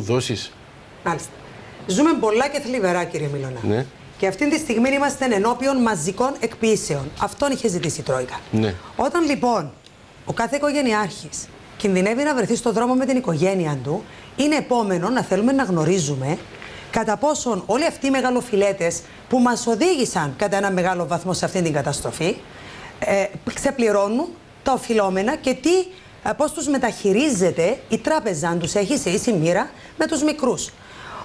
δώσεις. Μάλιστα. Ζούμε πολλά και θλιβερά, κύριε Μιλωνά. Ναι. Και αυτή τη στιγμή είμαστε ενώπιον μαζικών εκποιήσεων. Αυτόν είχε ζητήσει η Τρόικα. Ναι. Όταν λοιπόν ο κάθε οικογενειάρχης κινδυνεύει να βρεθεί στο δρόμο με την οικογένεια του, είναι επόμενο να θέλουμε να γνωρίζουμε κατά πόσον όλοι αυτοί οι μεγαλοφιλέτες που μας οδήγησαν κατά ένα μεγάλο βαθμό σε αυτή την καταστροφή ε, ξεπληρώνουν τα οφειλόμενα και τι, ε, πώς τους μεταχειρίζεται η τράπεζα, αν τους έχει σε ίση μοίρα με τους μικρούς.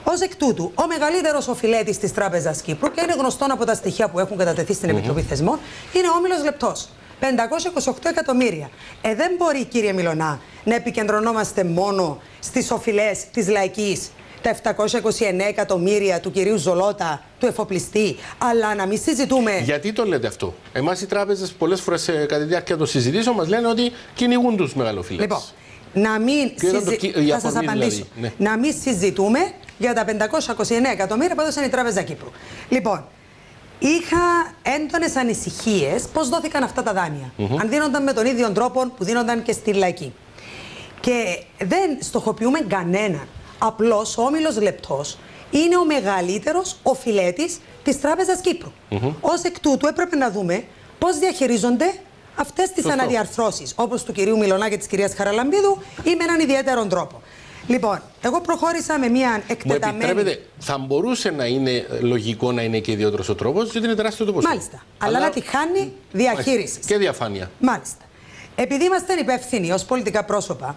Ω εκ τούτου, ο μεγαλύτερος οφειλέτης της Τράπεζας Κύπρου, και είναι γνωστό από τα στοιχεία που έχουν κατατεθεί στην Επιτροπή Θεσμών, είναι ο Όμιλος Λεπτός. 528 εκατομμύρια. Ε, δεν μπορεί, κύριε Μιλωνά, να επικεντρωνόμαστε μόνο στις οφειλές της λαϊκής, τα 729 εκατομμύρια του κυρίου Ζολότα, του εφοπλιστή, αλλά να μην συζητούμε. Γιατί το λέτε αυτό; Εμάς οι τράπεζες πολλές φορές κατά τη διάρκεια των συζητήσεων μας λένε ότι κυνηγούν τους μεγαλοφιλέτε. Λοιπόν, να μην, Ποιο ήταν το συζη... κι- η θα σας αφορμή απαντήσω. δηλαδή, ναι. να μην συζητούμε για τα 529 εκατομμύρια που έδωσαν η Τράπεζα Κύπρου. Λοιπόν, είχα έντονες ανησυχίες πώς δόθηκαν αυτά τα δάνεια. Αν δίνονταν με τον ίδιο τρόπο που δίνονταν και στη λαϊκή. Και δεν στοχοποιούμε κανέναν. Απλώ ο Όμιλος Λεπτός είναι ο μεγαλύτερος οφειλέτη της Τράπεζας Κύπρου. Ω εκ τούτου έπρεπε να δούμε πώς διαχειρίζονται αυτές τις Σωστό. αναδιαρθρώσεις, όπως του κυρίου Μιλωνά και της κυρίας Χαραλαμπίδου, ή με έναν ιδιαίτερο τρόπο. Λοιπόν, εγώ προχώρησα με μια Μου εκτεταμένη. επιτρέπετε, θα μπορούσε να είναι λογικό να είναι και ιδιαίτερος ο τρόπος, διότι είναι τεράστιο το ποσό. Μάλιστα. Αλλά, να τη χάνει διαχείρισης. Και διαφάνεια. Μάλιστα. Επειδή είμαστε υπεύθυνοι ως πολιτικά πρόσωπα,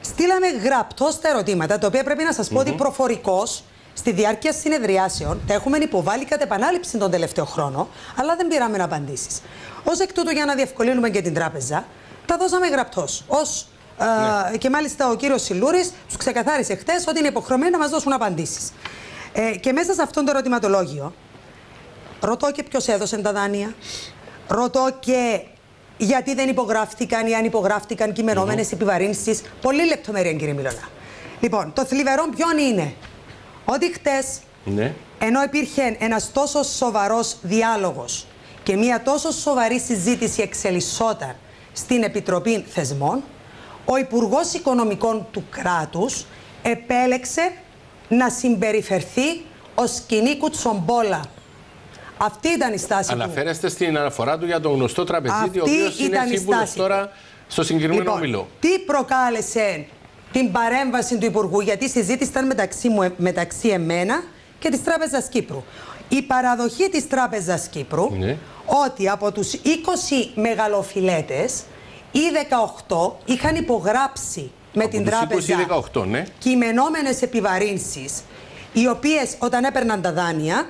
στείλαμε γραπτό τα ερωτήματα, τα οποία πρέπει να σας πω ότι προφορικώς στη διάρκεια συνεδριάσεων τα έχουμε υποβάλει κατ' επανάληψη τον τελευταίο χρόνο, αλλά δεν πήραμε απαντήσεις. Ω εκ τούτου, για να διευκολύνουμε και την τράπεζα, τα δώσαμε γραπτός. Ως, ε, και μάλιστα ο κύριος Σιλούρης τους ξεκαθάρισε χτες ότι είναι υποχρεωμένοι να μας δώσουν απαντήσεις. Ε, και μέσα σε αυτό το ερωτηματολόγιο, Ρωτώ και ποιος έδωσε τα δάνεια. Ρωτώ και γιατί δεν υπογράφτηκαν ή αν υπογράφτηκαν κειμενόμενες mm-hmm. επιβαρύνσεις. Πολύ λεπτομέρεια, κύριε Μιλωνά. Λοιπόν, το θλιβερό ποιον είναι; Ότι χτες, Ναι. ενώ υπήρχε ένας τόσο σοβαρός διάλογος και μια τόσο σοβαρή συζήτηση εξελισσόταν στην Επιτροπή Θεσμών, ο Υπουργός Οικονομικών του κράτους επέλεξε να συμπεριφερθεί ως κοινή κουτσομπόλα. Αυτή ήταν η στάση του. Αναφέρεστε στην αναφορά του για τον γνωστό τραπεζίτη, ο Αυτή οποίος είναι ήταν η σύμβουλος στάση του. τώρα στο συγκεκριμένο Λοιπόν, όμιλο. τι προκάλεσε την παρέμβαση του Υπουργού, γιατί η συζήτηση ήταν μεταξύ, μου, μεταξύ εμένα και της Τράπεζας Κύπρου. Η παραδοχή της Τράπεζας Κύπρου Ναι. ότι από τους 20 μεγαλοφιλέτες οι 18 είχαν υπογράψει με Από την τους 20 Τράπεζα ή 18, ναι. κειμενόμενες επιβαρύνσεις οι οποίες όταν έπαιρναν τα δάνεια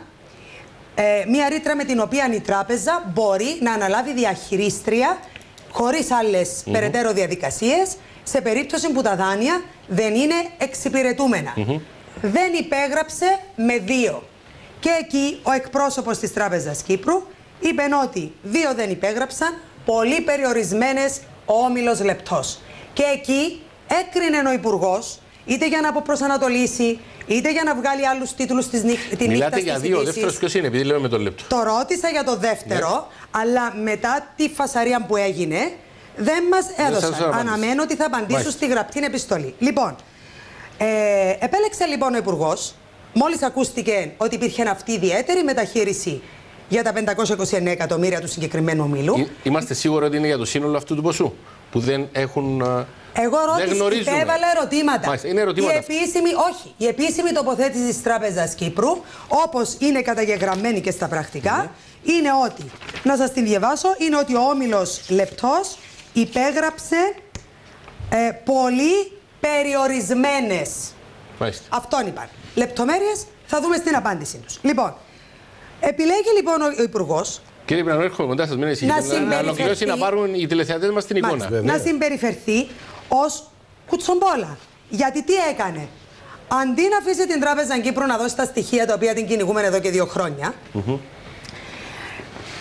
ε, μία ρήτρα με την οποία η τράπεζα μπορεί να αναλάβει διαχειρίστρια χωρίς άλλες περαιτέρω διαδικασίες σε περίπτωση που τα δάνεια δεν είναι εξυπηρετούμενα. Δεν υπέγραψε με δύο. Και εκεί ο εκπρόσωπος της Τράπεζας Κύπρου είπε ότι δύο δεν υπέγραψαν, πολύ περιορισμένες ο όμιλος λεπτός. Και εκεί έκρινε ο υπουργός είτε για να αποπροσανατολίσει, είτε για να βγάλει άλλους τίτλους της νύχ- τη νύχτα Μιλάτε για στις δύο. Ο ειδήσεις. δεύτερος ποιος είναι, επειδή λέμε με το λεπτό. Το ρώτησα για το δεύτερο, Ναι. αλλά μετά τη φασαρία που έγινε, δεν μας σας έδωσαν. απάντησε. Αναμένω ότι θα απαντήσουν Μάλιστα. στη γραπτή επιστολή. Λοιπόν, ε, επέλεξε λοιπόν ο Υπουργός, μόλις ακούστηκε ότι υπήρχε αυτή η ιδιαίτερη μεταχείριση για τα 529 εκατομμύρια του συγκεκριμένου ομίλου. Εί- Είμαστε σίγουροι ότι είναι για το σύνολο αυτού του ποσού που δεν έχουν. Α, Εγώ δεν ρώτησα, γνωρίζουμε. υπέβαλα ερωτήματα. Μάλιστα, είναι ερωτήματα Η αυτά. επίσημη, όχι, η επίσημη τοποθέτηση της Τράπεζας Κύπρου, όπως είναι καταγεγραμμένη και στα πρακτικά, Ναι. είναι ότι, να σας την διαβάσω, είναι ότι ο Όμιλος Λεπτός υπέγραψε ε, πολύ περιορισμένες. Μάλιστα. Αυτόν είπαν. Λεπτομέρειες θα δούμε στην απάντησή τους. Λοιπόν, επιλέγει λοιπόν ο, ο Υπουργός Κύριε Πινανό, έρχομαι κοντά σας. Μην ανησυχείτε. Να, να συμπεριφερθεί- ολοκληρώσει να πάρουν οι τηλεθεατές μας την εικόνα. Μάλιστα. να συμπεριφερθεί ως κουτσομπόλα. Γιατί τι έκανε; Αντί να αφήσει την Τράπεζα Κύπρου να δώσει τα στοιχεία τα οποία την κυνηγούμε εδώ και δύο χρόνια,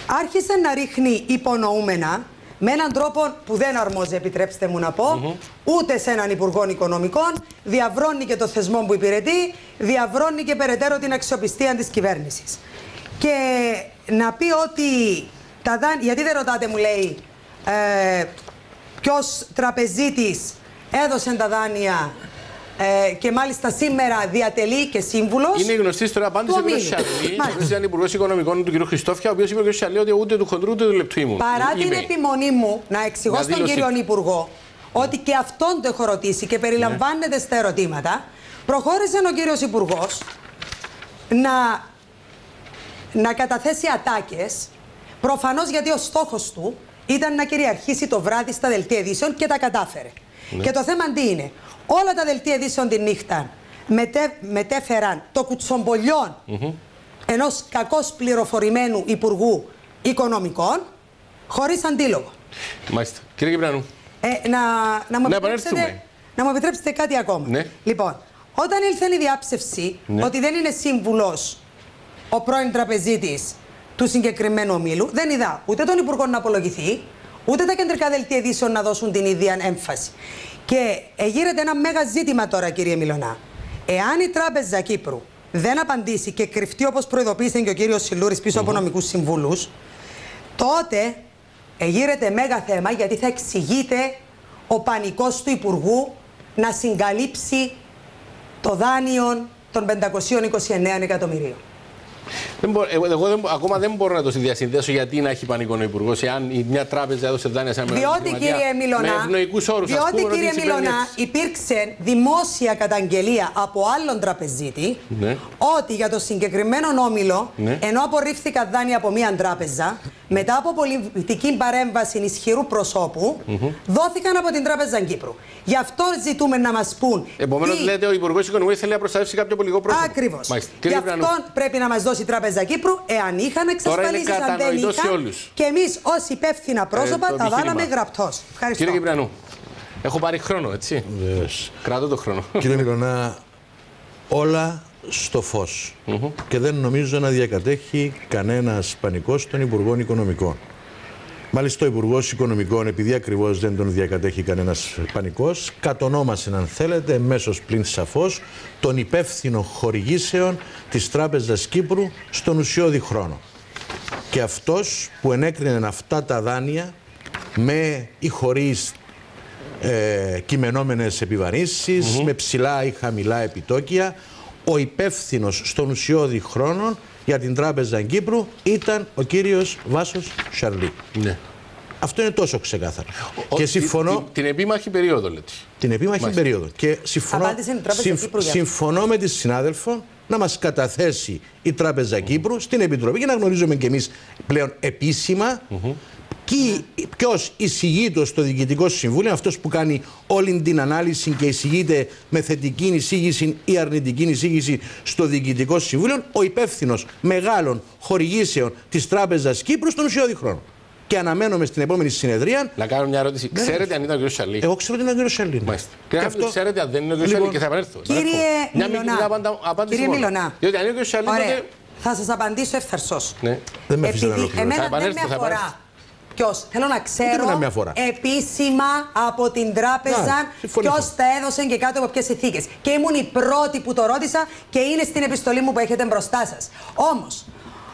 άρχισε να ρίχνει υπονοούμενα με έναν τρόπο που δεν αρμόζει, επιτρέψτε μου να πω, ούτε σε έναν Υπουργό Οικονομικών, διαβρώνει και το θεσμό που υπηρετεί, διαβρώνει και περαιτέρω την αξιοπιστία της κυβέρνησης. Και να πει ότι τα δάνεια, γιατί δεν ρωτάτε μου λέει, ε, ποιος τραπεζίτης έδωσε τα δάνεια ε, και μάλιστα σήμερα διατελεί και σύμβουλος. Είναι γνωστής ιστορία απάντηση του κ. Σαλή, ο ήταν Υπουργός Οικονομικών του κ. Χριστόφια, ο οποίος είπε ο κ. Σαλή ότι ούτε του χοντρού ούτε του λεπτού ήμουν. Παρά την επιμονή μου να εξηγώ στον κύριο Υπουργό ότι και αυτόν το έχω ρωτήσει και περιλαμβάνεται ναι. στα ερωτήματα, προχώρησε ο κύριος Υπουργός να, να καταθέσει ατάκες, προφανώς γιατί ο στόχος του ήταν να κυριαρχήσει το βράδυ στα δελτία ειδήσεων και τα κατάφερε. Ναι. Και το θέμα τι είναι, όλα τα δελτία ειδήσεων τη νύχτα μετέ, μετέφεραν το κουτσομπολιόν mm -hmm. ενός κακώς πληροφορημένου Υπουργού Οικονομικών χωρίς αντίλογο. Μάλιστα. Κύριε Κυπρανού. Ε, να, να, μου επιτρέψετε, να μου επιτρέψετε κάτι ακόμα. Ναι. Λοιπόν, όταν ήλθε η διάψευση ναι. ότι δεν είναι σύμβουλος ο πρώην τραπεζίτης του συγκεκριμένου ομίλου, δεν είδα ούτε τον Υπουργό να απολογηθεί, ούτε τα κεντρικά δελτία ειδήσεων να δώσουν την ίδια έμφαση. Και γύρεται ένα μέγα ζήτημα τώρα, κύριε Μιλωνά. Εάν η Τράπεζα Κύπρου δεν απαντήσει και κρυφτεί όπως προειδοποίησε και ο κύριος Σιλούρης πίσω από νομικούς συμβούλους, τότε γύρεται μέγα θέμα γιατί θα εξηγείται ο πανικός του Υπουργού να συγκαλύψει το δάνειο των 529 εκατομμυρίων. Δεν μπο, εγώ, εγώ δεν, ακόμα δεν μπορώ να το συνδιασυνδέσω γιατί να έχει πανικό ο Υπουργός, εάν μια τράπεζα έδωσε δάνεια σε ένα Διότι κύριε Μιλωνά, με όρους, διότι κύριε Μιλωνά, υπήρξε δημόσια καταγγελία από άλλον τραπεζίτη ναι. ότι για το συγκεκριμένο όμιλο, ναι. ενώ απορρίφθηκαν δάνεια από μια τράπεζα, μετά από πολιτική παρέμβαση ισχυρού προσώπου, mm -hmm. δόθηκαν από την Τράπεζα Κύπρου. Γι' αυτό ζητούμε να μας πούν. Επομένως, τι... λέτε ο Υπουργός Οικονομίας θέλει να προστατεύσει κάποιο πολιτικό πρόσωπο. Ακριβώς. Γι' αυτό πρέπει να μας δώσει η Τράπεζα Κύπρου, εάν είχαν εξασφαλίσει, αν δεν είχαν. Και εμείς ω υπεύθυνα πρόσωπα ε, τα βάλαμε γραπτός. Ευχαριστώ. Κύριε Κυπριανού, έχω πάρει χρόνο, έτσι; Yes. Κράτω το χρόνο. Κύριε Μιλωνά, όλα στο φως και δεν νομίζω να διακατέχει κανένας πανικός των Υπουργών Οικονομικών. Μάλιστα, ο Υπουργός Οικονομικών, επειδή ακριβώς δεν τον διακατέχει κανένας πανικός, κατονόμασε, αν θέλετε, μέσως πλην σαφώς, τον υπεύθυνο χορηγήσεων της Τράπεζας Κύπρου στον ουσιώδη χρόνο. Και αυτός που ενέκρινε αυτά τα δάνεια με ή χωρίς ε, κειμενόμενες με ψηλά ή χαμηλά επιτόκια, ο υπεύθυνος στον ουσιώδη χρόνο για την Τράπεζα Κύπρου ήταν ο κύριος Βάσος Σαρλί. Ναι. Αυτό είναι τόσο ξεκάθαρο. Ο, και συμφωνώ. Την, την, επίμαχη περίοδο, λέτε. Την επίμαχη Μάλιστα. περίοδο. Και συμφωνώ, συμφ, συμφωνώ με τη συνάδελφο να μας καταθέσει η Τράπεζα Κύπρου στην Επιτροπή για να γνωρίζουμε κι εμείς πλέον επίσημα και ποιος εισηγείται στο Διοικητικό Συμβούλιο, αυτός που κάνει όλη την ανάλυση και εισηγείται με θετική εισήγηση ή αρνητική εισήγηση στο Διοικητικό Συμβούλιο, ο υπεύθυνος μεγάλων χορηγήσεων της Τράπεζας Κύπρου στον ουσιώδη χρόνο. Και αναμένουμε στην επόμενη συνεδρία. Να κάνω μια ερώτηση. Ναι. Ξέρετε αν ήταν ο κ. Σαλή; Εγώ ξέρω ότι ήταν ο κ. Σαλή. Μάλιστα. Και αυτό... ξέρετε αν δεν είναι ο κ. Σαλή λοιπόν, και θα επανέλθω. Κύριε Μιλονά. Κύριε Μιλονά. Διότι αν είναι ο κ. Σαλή. Θα σας απαντήσω ευθαρσώ. Ναι. Δεν με αφήσετε να Εμένα δεν με αφορά Ποιος; Θέλω να ξέρω επίσημα από την τράπεζα ποιος τα έδωσε και κάτω από ποιες ηθίκε. Και ήμουν η πρώτη που το ρώτησα και είναι στην επιστολή μου που έχετε μπροστά σας. Όμως,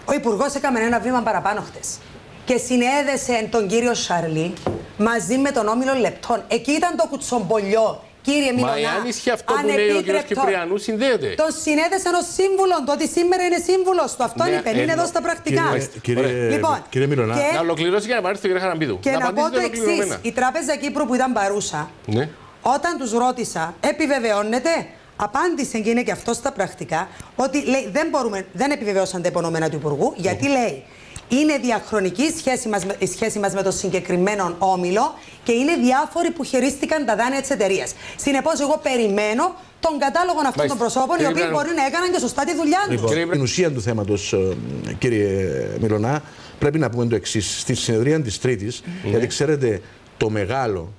ο Υπουργός έκαμε ένα βήμα παραπάνω χτες. Και συνέδεσε τον κύριο Σαρλί μαζί με τον Όμιλο Λεπτών. Εκεί ήταν το κουτσομπολιό Κύριε Μιλωνά, Μα εάν ισχύει αυτό που λέει ο κ. Κυπριανούς, συνδέεται. Το συνέδεσαν ως σύμβουλο. Το ότι σήμερα είναι σύμβουλος του. Αυτό ναι, είναι, είναι εδώ στα πρακτικά. Κύριε, λοιπόν, κύριε Μιλωνά. Και, να ολοκληρώσει για να πάρεις τον κ. Χαραμπίδου. Και να, να πω το εξής. Η Τράπεζα Κύπρου που ήταν παρούσα, ναι. όταν τους ρώτησα, επιβεβαιώνεται. Απάντησε και είναι και αυτό στα πρακτικά ότι λέει, δεν, μπορούμε, δεν επιβεβαιώσαν τα υπονομένα του Υπουργού, γιατί λέει είναι διαχρονική η σχέση μας, η σχέση μας με το συγκεκριμένο όμιλο και είναι διάφοροι που χειρίστηκαν τα δάνεια της εταιρείας. Συνεπώς, εγώ περιμένω τον κατάλογο αυτών των προσώπων, οι οποίοι μπορεί να έκαναν και σωστά τη δουλειά τους. Λοιπόν, την ουσία του θέματος, ε, κύριε Μιλωνά, πρέπει να πούμε το εξής. Στη συνεδρία της Τρίτης, mm. γιατί ξέρετε, το μεγάλο,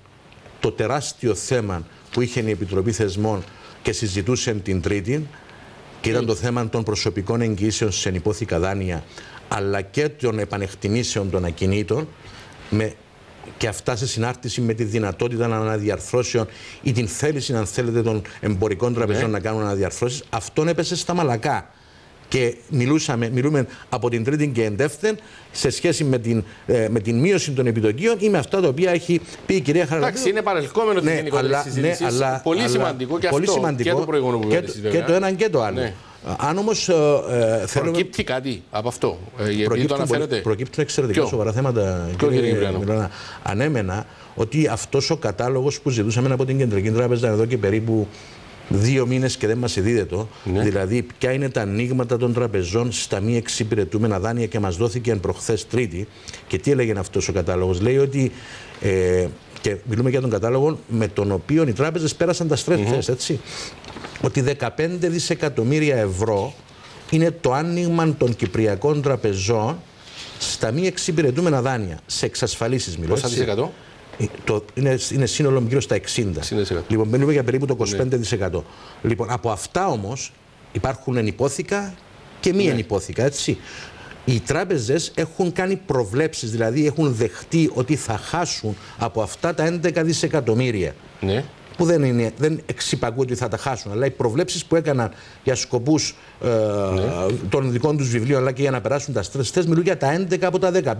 το τεράστιο θέμα που είχε η Επιτροπή Θεσμών και συζητούσε την Τρίτη, και ήταν το θέμα των προσωπικών εγγύσεων σε ενυπόθηκα δάνεια αλλά και των επανεκτιμήσεων των ακινήτων με και αυτά σε συνάρτηση με τη δυνατότητα αναδιαρθρώσεων ή την θέληση, αν θέλετε, των εμπορικών τραπεζών ναι. να κάνουν αναδιαρθρώσεις, αυτόν έπεσε στα μαλακά. Και μιλούσαμε, μιλούμε από την τρίτη και εντεύθεν σε σχέση με την, ε, με την μείωση των επιτοκίων ή με αυτά τα οποία έχει πει η κυρία Χαραλαμπίδου. Εντάξει, είναι παρελκόμενο ναι, την γενικότερη αλλά, συζήτηση. Ναι, αλλά, πολύ αλλά, σημαντικό και πολύ αυτό σημαντικό, και το προηγούμενο που και, είπατε το, και το ένα και το άλλο. Ναι. Αν όμως ε, θέλουμε. Προκύπτει κάτι από αυτό, ε, επειδή το αναφέρετε. Προκύπτουν εξαιρετικά Ποιο; σοβαρά θέματα. Ποιο, κύριε κύριε Κυπριανό; Μιλώνα. Ανέμενα ότι αυτός ο κατάλογος που ζητούσαμε από την Κεντρική Τράπεζα εδώ και περίπου δύο μήνες και δεν μας εδίδεται. Ναι. Δηλαδή, ποια είναι τα ανοίγματα των τραπεζών στα μη εξυπηρετούμενα δάνεια και μας δόθηκε προχθές Τρίτη. Και τι έλεγε αυτός ο κατάλογος. Λέει ότι. Ε, και μιλούμε για τον κατάλογο με τον οποίο οι τράπεζες πέρασαν τα stress test, έτσι. Ότι 15 δισεκατομμύρια ευρώ είναι το άνοιγμα των κυπριακών τραπεζών στα μη εξυπηρετούμενα δάνεια, σε εξασφαλίσεις μιλώ. Πόσα έτσι. δισεκατό; Ε, Το, είναι, είναι σύνολο γύρω στα 60. 60%. Λοιπόν, μιλούμε για περίπου το Ναι. 25%. Λοιπόν, από αυτά όμως υπάρχουν ενυπόθηκα και Ναι. μη ενυπόθηκα, έτσι. Οι τράπεζες έχουν κάνει προβλέψεις, δηλαδή έχουν δεχτεί ότι θα χάσουν από αυτά τα 11 δισεκατομμύρια Ναι. Που δεν, είναι, δεν εξυπακούει ότι θα τα χάσουν, αλλά οι προβλέψεις που έκαναν για σκοπούς ε, των δικών τους βιβλίων, αλλά και για να περάσουν τα stress test, μιλούν για τα 11 από τα 15.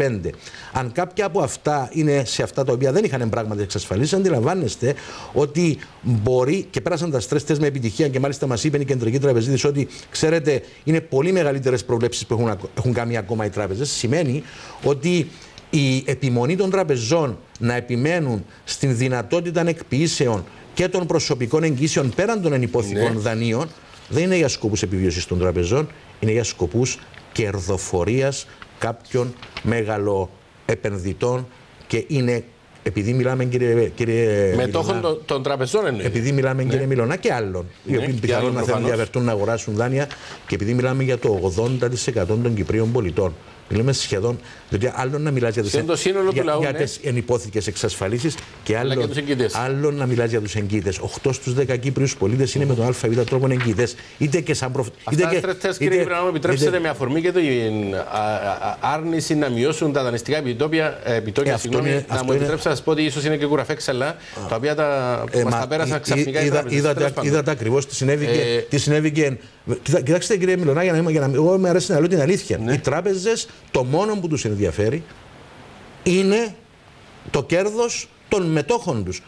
Αν κάποια από αυτά είναι σε αυτά τα οποία δεν είχαν πράγματι εξασφαλίσει, αντιλαμβάνεστε ότι μπορεί και πέρασαν τα stress test με επιτυχία και μάλιστα μας είπε η Κεντρική Τραπεζίτης ότι ξέρετε, είναι πολύ μεγαλύτερες προβλέψεις που έχουν, ακ- έχουν κάνει ακόμα οι τράπεζες. Σημαίνει ότι η επιμονή των τραπεζών να επιμένουν στην δυνατότητα εκποιήσεων και των προσωπικών εγγύσεων πέραν των ενυπόθηκων Ναι. δανείων δεν είναι για σκοπούς επιβίωσης των τραπεζών, είναι για σκοπούς κερδοφορίας κάποιων μεγαλοεπενδυτών και είναι, επειδή μιλάμε κύριε, κύριε Μετόχων Μιλωνά, των, των τραπεζών εννοείται. επειδή μιλάμε κύριε Μιλωνά και άλλων, οι Ναι, οποίοι και πιθανόν άλλων να θέλουν να προφανώς. διαβερτούν να αγοράσουν δάνεια και επειδή μιλάμε για το 80% των Κυπρίων πολιτών. Μιλάμε σχεδόν, διότι άλλο να μιλάς για τις, Σχεδόν το σύνολο του για, λαού, για ναι. τις ενυπόθηκες εξασφαλίσεις και Αλλά άλλο, και τους εγγυητές. άλλο να μιλάς για τους εγγύητες. 8 στους 10 Κύπριους πολίτες είναι με τον ΑΒ τρόπο εγγυητές. Είτε και σαν προφ... Αυτά είτε τα stress test, κύριε Κυπριανό, μου επιτρέψετε είτε- με αφορμή και την α, α, άρνηση να μειώσουν τα δανειστικά επιτόπια, ε, επιτόκια. Ε, αυτό συγγνώμη, είναι- να αυτό μου είναι- επιτρέψετε να σας πω ότι ίσως είναι και κουραφέξαλα, τα οποία τα, Ε, μας μα, τα πέρασαν εί- ξαφνικά οι είδα- τράπεζες. είδατε, Τέλος πάντων. είδατε ακριβώς τι συνέβη, και, Ε, τι συνέβη και. Κοιτά- Κοιτάξτε, κύριε Μιλωνά, για να, είμαι- για να, εγώ με αρέσει να λέω την αλήθεια. Ναι. Οι τράπεζες, το μόνο που τους ενδιαφέρει είναι το κέρδος των μετόχων τους.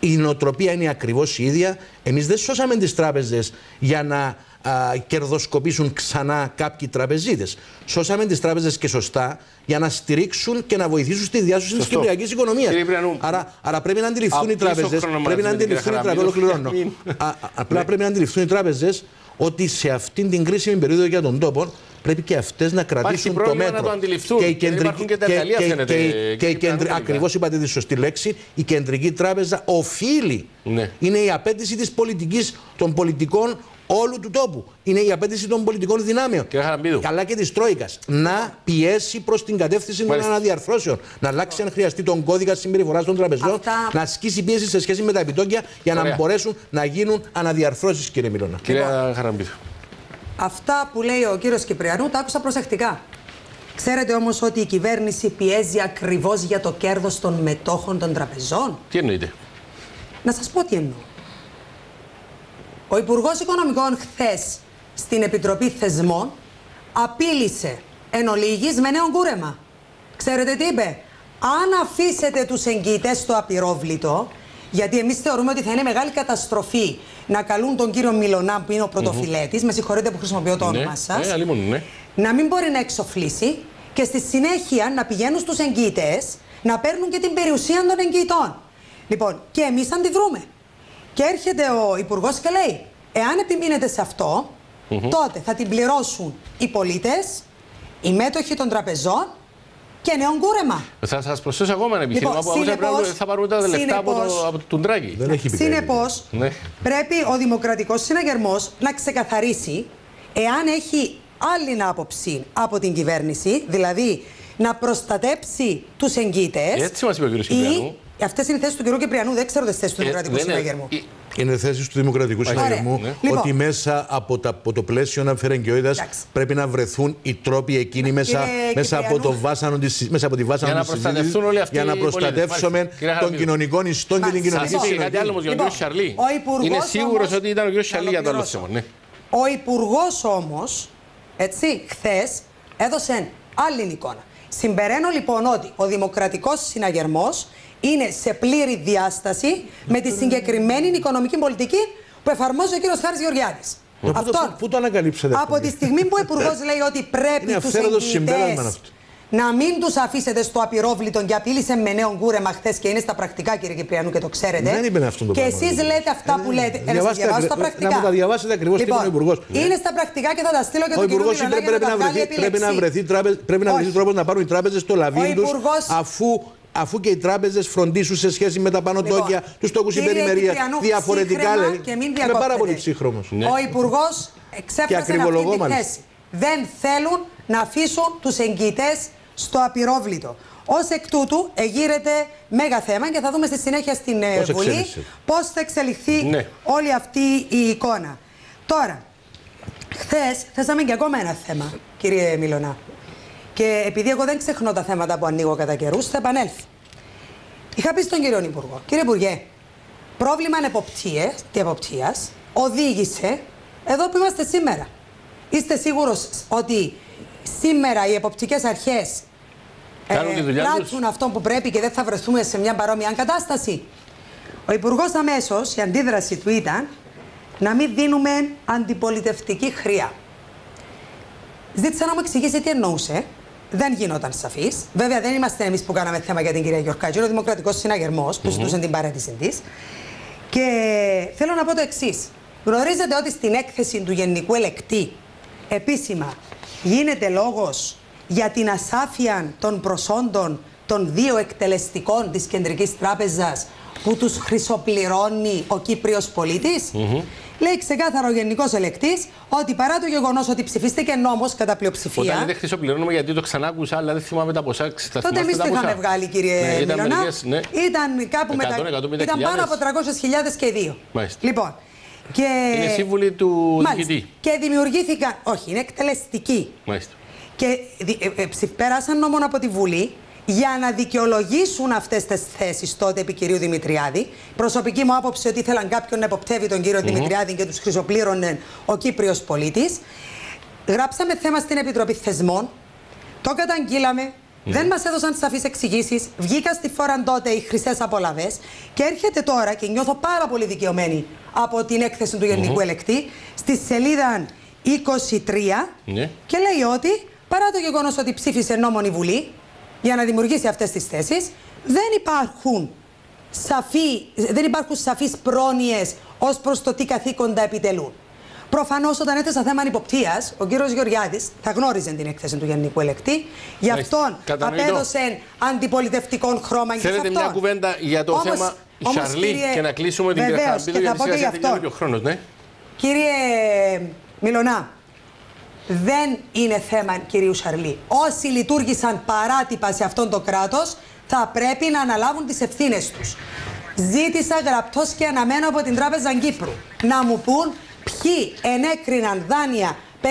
Η νοοτροπία είναι ακριβώς η ίδια. Εμείς δεν σώσαμε τις τράπεζες για να α, κερδοσκοπήσουν ξανά κάποιοι τραπεζίτες. Σώσαμε τις τράπεζες και σωστά για να στηρίξουν και να βοηθήσουν στη διάσωση της Σωστό. κυπριακής οικονομίας. Κύριε Κυπριανού, Άρα, άρα πρέπει να αντιληφθούν οι απ' πίσω τράπεζες. χρόνο Πρέπει να μαζί με την αντιληφθούν οι κυρία τράπεζες. Χαραμίδου, Ολοκληρώνω. για μην- Α, α, Απλά πρέπει να αντιληφθούν οι τράπεζες ότι σε αυτήν την κρίσιμη περίοδο για τον τόπο πρέπει και αυτές να κρατήσουν το πρόβλημα μέτρο. να το αντιληφθούν. Και η Δεν υπάρχουν και τα εργαλεία, φαίνεται, κύριε Κυπριανού, τελικά. Ακριβώς είπατε τη σωστή λέξη. Η κεντρική τράπεζα οφείλει. Ναι. Είναι η απέτηση της πολιτικής των πολιτικών όλου του τόπου. Είναι η απέτηση των πολιτικών δυνάμεων. Κύριε Χαραμπίδου. Αλλά και της Τρόικας. Να πιέσει προς την κατεύθυνση των Μάλιστα. αναδιαρθρώσεων. Να αλλάξει αν χρειαστεί τον κώδικα συμπεριφοράς των τραπεζών. Αυτά- Να ασκήσει πίεση σε σχέση με τα επιτόκια για να Ωραία. μπορέσουν να γίνουν αναδιαρθρώσεις, κύριε Μιλώνα. Κυρία Χαραμπίδου. Αυτά που λέει ο κύριος Κυπριανού τα άκουσα προσεκτικά. Ξέρετε όμως ότι η κυβέρνηση πιέζει ακριβώς για το κέρδος των μετόχων των τραπεζών; Τι εννοείτε; Να σας πω τι εννοώ. Ο Υπουργός Οικονομικών χθες στην Επιτροπή Θεσμών απείλησε εν ολίγης με νέο κούρεμα. Ξέρετε τι είπε; Αν αφήσετε τους εγγυητές στο απειρόβλητο, γιατί εμείς θεωρούμε ότι θα είναι μεγάλη καταστροφή να καλούν τον κύριο Μιλονά που είναι ο πρωτοφυλέτης, με συγχωρείτε που χρησιμοποιώ το όνομά σας, Ε, αλλήμον, ναι. να μην μπορεί να εξοφλήσει και στη συνέχεια να πηγαίνουν στους εγγυητές να παίρνουν και την περιουσία των εγγυητών. Λοιπόν, και εμείς αντιδρούμε. Και έρχεται ο Υπουργός και λέει, εάν επιμείνετε σε αυτό, τότε θα την πληρώσουν οι πολίτες, οι μέτοχοι των τραπεζών και νέο κούρεμα. Θα σας προσθέσω ακόμα ένα επιχείρημα Λοιπόν, που από ό,τι συνεπώς- πρέπει- θα πάρουμε τα λεφτά από, το, συνεπώς- από τον Τράγκη. Δεν έχει πει κάτι. Συνεπώς, Ναι. πρέπει ο Δημοκρατικός Συναγερμός να ξεκαθαρίσει εάν έχει άλλη άποψη από την κυβέρνηση, δηλαδή να προστατέψει τους εγγύτε. Έτσι μας είπε ο κύριος Κυπριανού. Αυτές είναι οι θέσεις του κ. Κυπριανού, δεν ξέρω τις θέσεις του Ε, Δημοκρατικού δεν είναι- Συναγερμού. ε, Είναι θέσεις του Δημοκρατικού Ωραία. Συναγερμού Ναι. Λοιπόν. ότι μέσα από, τα, από το πλαίσιο αναφερεγκαιότητα Εντάξει. πρέπει να βρεθούν οι τρόποι εκείνοι μέσα, Κύριε μέσα, από, Κυπριανού. το βάσανο της, μέσα από τη βάσανο Για να της συζήτησης, προστατευτούν όλοι αυτοί για να οι πολίτες. προστατεύσουμε Μάλιστα. Κύριε των Χαραμίδου. κοινωνικών ιστών και την Μάλιστα. κοινωνική Σας Λοιπόν, είπε κάτι άλλο όμως για τον Λοιπόν, κύριο Σαρλί. ο Υπουργός Είναι σίγουρος όμως- ότι ήταν ο κύριος Θα Σαρλί για το άλλο ολοκληρώσω. θέμα. Ναι. Ο Υπουργός όμως Έτσι, χθες έδωσε άλλη εικόνα. Συμπεραίνω λοιπόν ότι ο δημοκρατικός συναγερμός είναι σε πλήρη διάσταση με τη συγκεκριμένη οικονομική πολιτική που εφαρμόζει ο κύριος Χάρης Γεωργιάδης. Αυτό, πού το ανακαλύψατε. Από τη στιγμή που ο Υπουργός λέει ότι πρέπει τους εγγυητές να μην τους αφήσετε στο απειρόβλητο και απείλησε με νέο κούρεμα χθες και είναι στα πρακτικά, κύριε Κυπριανού, και το ξέρετε. Δεν είπε αυτό το Και εσείς λέτε αυτά που λέτε. Ε, διαβάστε, να τα πρακτικά. Να τα διαβάσετε ακριβώς λοιπόν, και τον Υπουργό. Είναι στα πρακτικά και θα τα στείλω και τον Υπουργός. Πρέπει να βρεθεί, πρέπει να βρεθεί τρόπος να πάρουν οι τράπεζες το λαβή τους αφού αφού και οι τράπεζες φροντίσουν σε σχέση με τα πάνω λοιπόν, τόκια, τους τόκους υπερημερία. Διαφορετικά λέει. Και μην είναι πάρα πολύ ψύχρωμος. Ναι. Ο Υπουργός εξέφρασε αυτή τη θέση. Δεν θέλουν να αφήσουν τους εγγυητές στο απειρόβλητο. Ω εκ τούτου εγείρεται μέγα θέμα και θα δούμε στη συνέχεια στην ε, πώς Βουλή πώς θα εξελιχθεί ναι. όλη αυτή η εικόνα. Τώρα, χθες θέσαμε και ακόμα ένα θέμα, κύριε Μιλωνά. Και επειδή εγώ δεν ξεχνώ τα θέματα που ανοίγω κατά καιρούς, θα επανέλθει. Είχα πει στον κύριο Υπουργό, κύριε Υπουργέ, πρόβλημα εποπτεία οδήγησε εδώ που είμαστε σήμερα. Είστε σίγουρος ότι σήμερα οι εποπτικές αρχές ε, αυτό που πρέπει και δεν θα βρεθούμε σε μια παρόμοια κατάσταση. Ο Υπουργός αμέσως, η αντίδραση του ήταν να μην δίνουμε αντιπολιτευτική χρειά. Ζήτησα να μου εξηγήσει τι εννοούσε. Δεν γινόταν σαφής. Βέβαια, δεν είμαστε εμείς που κάναμε θέμα για την κυρία Γιορκάτζη. Είναι ο Δημοκρατικός Συναγερμός που mm -hmm. ζητούσε την παρέτηση της. Και θέλω να πω το εξής. Γνωρίζετε ότι στην έκθεση του Γενικού Ελεκτή επίσημα γίνεται λόγος για την ασάφεια των προσόντων των δύο εκτελεστικών της Κεντρικής Τράπεζας που τους χρυσοπληρώνει ο Κύπριος πολίτης. Mm Λέει ξεκάθαρα ο Γενικός Ελεκτής ότι παρά το γεγονός ότι ψηφίστηκε νόμος κατά πλειοψηφία. Όταν δεν χρυσοπληρώνουμε, γιατί το ξανά άκουσα, αλλά δεν θυμάμαι τα ποσά. Τότε εμείς το είχαμε βγάλει, κύριε ναι, ήταν, μερικές, ναι. ήταν κάπου 100, μετά. Ήταν πάνω από 300.000 και δύο. Μάλιστα. Λοιπόν, και... Είναι σύμβουλοι του διοικητή. Και δημιουργήθηκαν. Όχι, είναι εκτελεστικοί. Μάλιστα. Και ε, ε, πέρασαν νόμο από τη Βουλή για να δικαιολογήσουν αυτές τις θέσεις τότε επί κυρίου Δημητριάδη. Προσωπική μου άποψη ότι ήθελαν κάποιον να εποπτεύει τον κύριο mm Δημητριάδη και τους χρυσοπλήρωνε ο Κύπριος πολίτης. Γράψαμε θέμα στην Επιτροπή Θεσμών. Το καταγγείλαμε. Δεν μας έδωσαν σαφείς εξηγήσεις. Βγήκα στη φόρα τότε οι χρυσές απολαυέ. Και έρχεται τώρα και νιώθω πάρα πολύ δικαιωμένη από την έκθεση του Γενικού mm Ελεκτή στη σελίδα 23 ναι. και λέει ότι παρά το γεγονός ότι ψήφισε νόμον η Βουλή για να δημιουργήσει αυτές τις θέσεις, δεν υπάρχουν σαφή, δεν υπάρχουν σαφείς πρόνοιες ως προς το τι καθήκοντα επιτελούν. Προφανώς, όταν έθεσα θέμα ανυποπτίας, ο κύριος Γεωργιάδης θα γνώριζε την έκθεση του Γενικού Ελεκτή. Γι' αυτόν απέδωσε αντιπολιτευτικό χρώμα και Θέλετε μια κουβέντα για το όμως, θέμα Σαρλί κύριε... και να κλείσουμε την κυρία Χαρμπίδου γιατί σιγά σιγά ο χρόνος, ναι. Κύριε Μιλονά, δεν είναι θέμα κυρίου Σαρλί. Όσοι λειτουργήσαν παράτυπα σε αυτόν το κράτος θα πρέπει να αναλάβουν τις ευθύνες τους. Ζήτησα γραπτός και αναμένω από την Τράπεζα Κύπρου να μου πούν ποιοι ενέκριναν δάνεια 529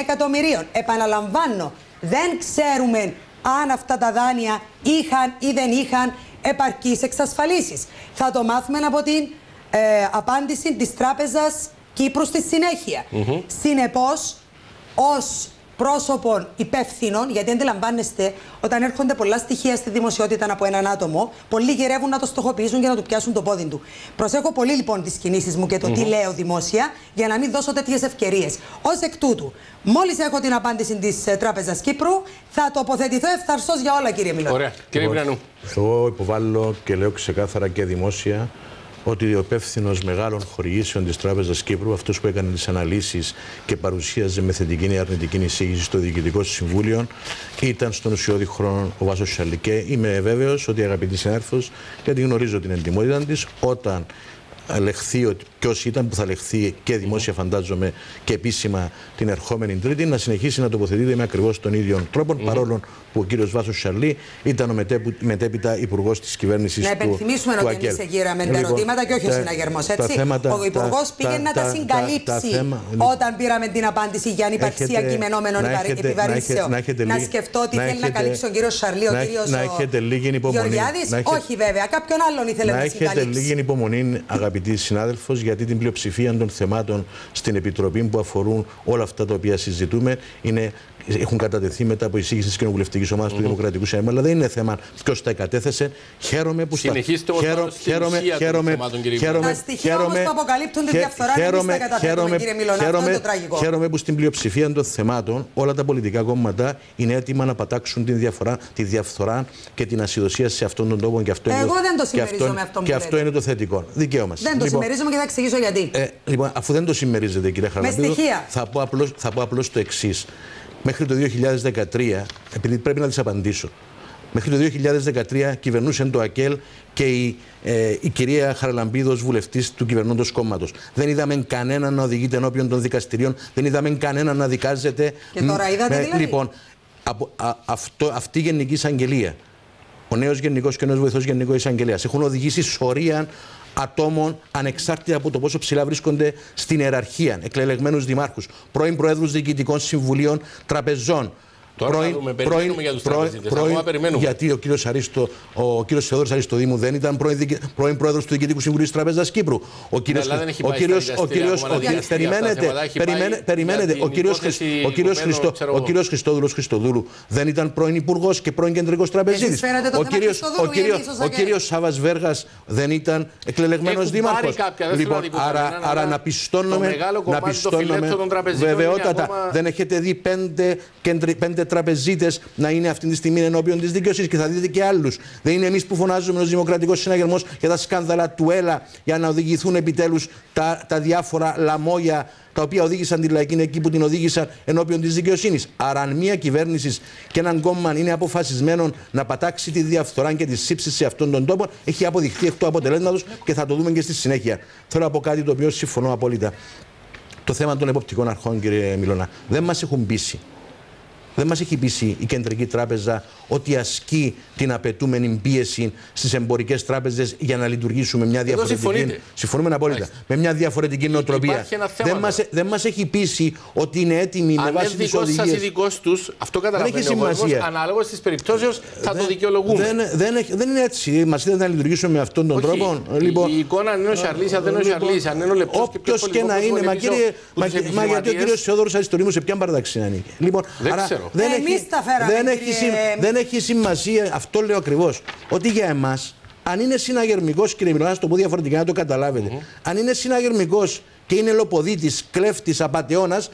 εκατομμυρίων. Επαναλαμβάνω, δεν ξέρουμε αν αυτά τα δάνεια είχαν ή δεν είχαν επαρκείς εξασφαλίσεις. Θα το μάθουμε από την ε, απάντηση της Τράπεζας Κύπρου στη συνέχεια. Mm Συνεπώς, ως πρόσωπων υπεύθυνων, γιατί αντιλαμβάνεστε, όταν έρχονται πολλά στοιχεία στη δημοσιότητα από έναν άτομο, πολλοί γυρεύουν να το στοχοποιήσουν και να του πιάσουν το πόδι του. Προσέχω πολύ λοιπόν τις κινήσεις μου και το τι λέω δημόσια, για να μην δώσω τέτοιες ευκαιρίες. Ω εκ τούτου, μόλις έχω την απάντηση της ε, Τράπεζας Κύπρου, θα τοποθετηθώ ευθαρσώ για όλα, κύριε Μιλό. Ωραία. Κύριε Μπρανού. Εγώ υποβάλλω και λέω ξεκάθαρα και δημόσια ότι ο υπεύθυνος μεγάλων χορηγήσεων της Τράπεζας Κύπρου, αυτός που έκανε τις αναλύσεις και παρουσίαζε με θετική ή αρνητική εισήγηση στο Διοικητικό Συμβούλιο, ήταν στον ουσιώδη χρόνο ο Βάσος Σαλικέ. Είμαι βέβαιος ότι αγαπητή συνάδελφο, γιατί γνωρίζω την εντυμότητα της, όταν λεχθεί ότι ποιος ήταν που θα λεχθεί και δημόσια φαντάζομαι και επίσημα την ερχόμενη Τρίτη να συνεχίσει να τοποθετείται με ακριβώς τον ίδιο τρόπο mm. παρόλο που ο κύριος Βάσο Σαρλί ήταν ο μετέπειτα υπουργός της κυβέρνησης του Να επενθυμίσουμε ότι εμείς εγείραμε τα λοιπόν, ερωτήματα και όχι ο συναγερμός. Ο υπουργός πήγε να τα συγκαλύψει όταν πήραμε την απάντηση για ανυπαρξία κειμενόμενων επιβαρύνσεων. Να σκεφτώ ότι θέλει να καλύψει ο κύριος Σαρλί, ο κύριος Γεωργιάδης; Όχι βέβαια, κάποιον άλλον ήθελε να συγκαλύψει. Να έχετε λίγη υπομονή, αγαπητοί συνάδελφο, γιατί την πλειοψηφία των θεμάτων στην Επιτροπή που αφορούν όλα αυτά τα οποία συζητούμε είναι έχουν κατατεθεί μετά από εισήγηση της κοινοβουλευτικής ομάδας του Δημοκρατικού Συνέδριου. Αλλά δεν είναι θέμα ποιος τα κατέθεσε. Χαίρομαι που στα... Συνεχίστε όμως χαίρομαι, χαίρομαι, χαίρομαι, χαίρομαι, Τα στοιχεία όμως που αποκαλύπτουν τη διαφθορά χαίρομαι, δεν χαίρομαι, κύριε Μιλώνα. Χαίρομαι, αυτό το τραγικό. χαίρομαι που στην πλειοψηφία των θεμάτων όλα τα πολιτικά κόμματα είναι έτοιμα να πατάξουν την διαφορά, τη διαφθορά και την ασυδοσία σε αυτόν τον τόπο. Και αυτό Εγώ είναι, δεν το συμμερίζομαι αυτό Και αυτό είναι το θετικό. Δικαίωμα. Δεν το λοιπόν, συμμερίζομαι και θα εξηγήσω γιατί. Ε, λοιπόν, αφού δεν το συμμερίζετε, κύριε Χαραλαμπίδου, θα πω απλώς το εξής μέχρι το 2013, επειδή πρέπει να τις απαντήσω, μέχρι το 2013 κυβερνούσε το ΑΚΕΛ και η, ε, η κυρία Χαραλαμπίδος, βουλευτής του κυβερνώντος κόμματος. Δεν είδαμε κανέναν να οδηγείται ενώπιον των δικαστηρίων, δεν είδαμε κανέναν να δικάζεται. Και τώρα είδατε με, δηλαδή. Λοιπόν, από, α, αυτό, αυτή η Γενική Εισαγγελία, ο νέος Γενικός και ο νέος Βοηθός Γενικός Εισαγγελέας έχουν οδηγήσει σωρία ατόμων ανεξάρτητα από το πόσο ψηλά βρίσκονται στην ιεραρχία, εκλεγμένους δημάρχους, πρώην προέδρους διοικητικών συμβουλίων τραπεζών, Τώρα πρώην, δούμε, πρώην, για τους πρώην, πρώην, περιμένουμε. Γιατί ο κύριος, Αρίστο, ο κύριος Θεόδωρος Αριστοδήμου δεν ήταν πρώην, πρώην πρόεδρος του Διοικητικού Συμβουλίου της Τραπέζας Κύπρου. Ο κύριος, ναι, ο κύριος, ο κύριος, ο κύριος, περιμένετε, περιμένετε, ο κύριος, ο κύριος, Χριστό, ο κύριος Χριστόδουλος Χριστοδούλου δεν ήταν πρώην Υπουργός και πρώην Κεντρικός Τραπεζίτης. Ο κύριος, ο κύριος, ο κύριος Σάβας Βέργας δεν ήταν εκλελεγμένος δήμαρχος. Λοιπόν, άρα να πιστώνουμε, να πιστώνουμε, βεβαιότατα, δεν έχετε δει πέντε τραπεζίτες να είναι αυτή τη στιγμή ενώπιον της δικαιοσύνη και θα δείτε και άλλους. Δεν είναι εμείς που φωνάζουμε ως Δημοκρατικός Συναγερμός για τα σκάνδαλα του ΕΛΑ για να οδηγηθούν επιτέλους τα, τα διάφορα λαμόγια τα οποία οδήγησαν τη λαϊκή εκεί που την οδήγησαν ενώπιον της δικαιοσύνης. Άρα, αν μια κυβέρνησης και έναν κόμμα είναι αποφασισμένο να πατάξει τη διαφθορά και τη σύψη σε αυτόν τον τόπο, έχει αποδειχθεί εκ του αποτελέσματος και θα το δούμε και στη συνέχεια. Θέλω να πω κάτι το οποίο συμφωνώ απόλυτα. Το θέμα των εποπτικών αρχών, κύριε Μιλώνα, δεν μας έχουν πείσει. Δεν μας έχει πείσει η Κεντρική Τράπεζα ότι ασκεί την απαιτούμενη πίεση στις εμπορικές τράπεζες για να λειτουργήσουμε μια διαφορετική. Συμφωνούμε απόλυτα. Με μια διαφορετική νοοτροπία. Δεν μα δεν μας έχει πείσει ότι είναι έτοιμοι με βάση τις οδηγίε. Αν είναι δικός τους, αυτό καταλαβαίνει ο κόσμος, ανάλογα στι περιπτώσει θα το δικαιολογούμε. Δεν, δεν, δεν είναι έτσι. Μας είδατε να λειτουργήσουμε με αυτόν τον τρόπο. Λοιπόν, η εικόνα αν είναι ο Σαρλής, αν δεν είναι ο Σαρλής, αν είναι ο λεπτός. Όποιος και να είναι. Μα γιατί ο κύριος Θεόδωρος Αριστορήμου σε ποια μπαρδαξή ανήκει. Λοιπόν, δεν ξέρω. Δεν έχει, δεν, έχει, δεν έχει σημασία, αυτό λέω ακριβώς, ότι για εμάς, αν είναι συναγερμικός, κύριε Μιλώνα, να το πω διαφορετικά να το καταλάβετε, αν είναι συναγερμικός και είναι λοποδίτης, κλέφτης, απαταιώνας,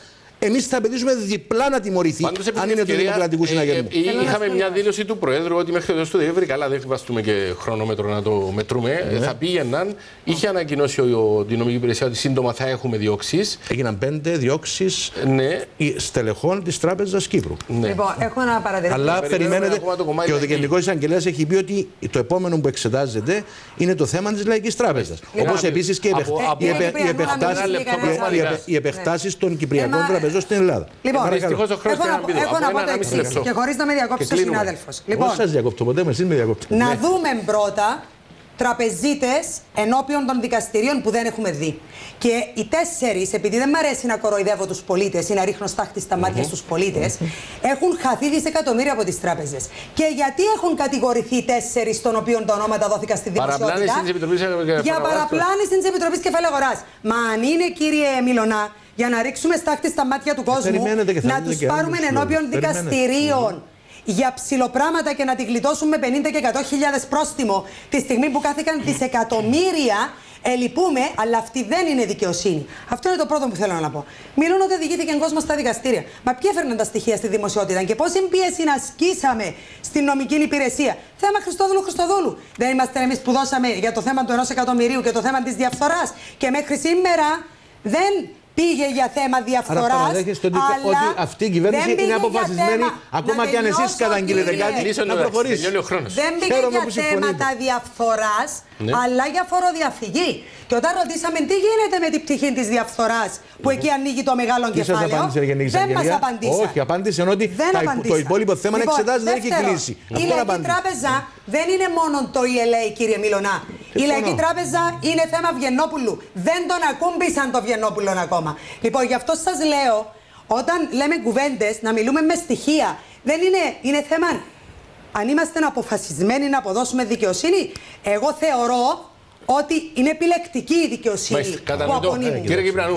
εμεί θα απαιτήσουμε διπλά να τιμωρηθεί Πάντως, αν είναι του Δημοκρατικού ε, Συναγερμού. Ε, ε, είχαμε μια δήλωση του Προέδρου ότι μέχρι το τέλο του Δεκέμβρη, καλά δεν βαστούμε και χρονόμετρο να το μετρούμε, ναι. θα πήγαιναν. Είχε ανακοινώσει ο, η νομική υπηρεσία ότι σύντομα θα έχουμε διώξει. Έγιναν πέντε διώξει ναι. στελεχών τη Τράπεζα Κύπρου. Ναι. Λοιπόν, έχω ένα παραδείγμα. Αλλά περιμένετε. Και ο Γενικό Εισαγγελέα έχει πει ότι το επόμενο που εξετάζεται είναι το θέμα τη Λαϊκή Τράπεζα. Όπω επίση και οι επεκτάσει των Κυπριακών Τραπεζών εδώ στην Ελλάδα. Λοιπόν, ε, δυστυχώς ο χρόνος Έχω να πω το εξής και χωρίς να με διακόψει ο συνάδελφος. Λοιπόν, σας διακόπτω ποτέ, εσείς με διακόπτω. Να δούμε πρώτα τραπεζίτες ενώπιον των δικαστηρίων που δεν έχουμε δει. Και οι τέσσερις, επειδή δεν μ' αρέσει να κοροϊδεύω τους πολίτες ή να ρίχνω στάχτη στα μάτια mm -hmm. στους πολίτες, έχουν χαθεί δισεκατομμύρια από τις τράπεζες. Και γιατί έχουν κατηγορηθεί οι τέσσερις, των οποίων τα ονόματα δόθηκαν στη δημοσιότητα. Για παραπλάνηση της Επιτροπής Κεφαλαίου Αγοράς. Μα αν είναι, κύριε Μιλονά, για να ρίξουμε στάχτη στα μάτια του ε, κόσμου, να τους πάρουμε ενώπιον δικαστηρίων για ψηλοπράματα και να τη γλιτώσουμε 50 και 100 χιλιάδες πρόστιμο τη στιγμή που κάθηκαν δισεκατομμύρια. Ελυπούμε, αλλά αυτή δεν είναι δικαιοσύνη. Αυτό είναι το πρώτο που θέλω να πω. Μιλούν ότι οδηγήθηκε κόσμος στα δικαστήρια. Μα ποιοι έφερναν τα στοιχεία στη δημοσιότητα και πόση πίεση να ασκήσαμε στην νομική υπηρεσία; Θέμα Χριστόδουλου Χριστοδούλου. Δεν είμαστε εμείς που δώσαμε για το θέμα του ενός εκατομμυρίου και το θέμα της διαφθοράς. Και μέχρι σήμερα δεν πήγε για θέμα διαφθοράς. Άρα ότι, ότι αυτή η κυβέρνηση είναι αποφασισμένη, ακόμα και αν εσείς καταγγείλετε κάτι, να προχωρήσεις. Δεν πήγε για θέματα διαφθοράς, ναι. αλλά για φοροδιαφυγή. Και όταν ρωτήσαμε τι γίνεται με την πτυχή της διαφθοράς, που εκεί ανοίγει το μεγάλο κεφάλαιο; Δεν μας απαντήσε. Όχι, απάντησε ότι το υπόλοιπο θέμα λοιπόν, εξετάζεται, δεν έχει κλείσει. Η Λαϊκή Τράπεζα δεν είναι μόνο το ELA, κύριε Μιλονά. Η Λαϊκή Τράπεζα είναι θέμα Βιενόπουλου. Δεν τον ακούμπησαν το Βιενόπουλο ακόμα. Λοιπόν, γι' αυτό σας λέω, όταν λέμε κουβέντες, να μιλούμε με στοιχεία. Δεν είναι, είναι θέμα αν είμαστε αποφασισμένοι να αποδώσουμε δικαιοσύνη. Εγώ θεωρώ ότι είναι επιλεκτική η δικαιοσύνη Μάλιστα, που κατανοητό. απονείμει. Κύριε Κυπρανού,